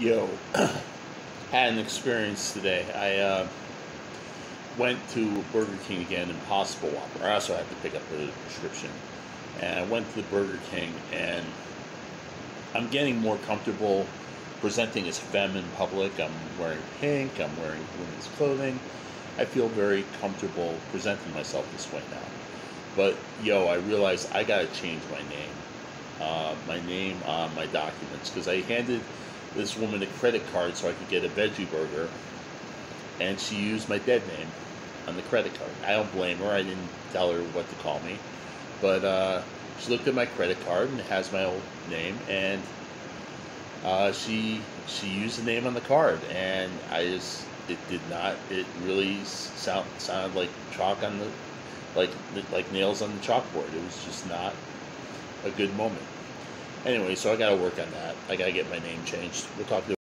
Yo, had an experience today. I uh, went to Burger King again, Impossible Whopper. I also had to pick up a prescription. And I went to the Burger King, and I'm getting more comfortable presenting as femme in public. I'm wearing pink, I'm wearing women's clothing. I feel very comfortable presenting myself this way now. But yo, I realized I gotta change my name. Uh, my name on my documents because I handed this woman a credit card so I could get a veggie burger, and she used my dead name on the credit card. I don't blame her. I didn't tell her what to call me, but uh, she looked at my credit card and it has my old name, and uh, she she used the name on the card, and I just it did not. It really sound sounded like chalk on the like like nails on the chalkboard. It was just not a good moment. Anyway, so I got to work on that. I got to get my name changed. We'll talk to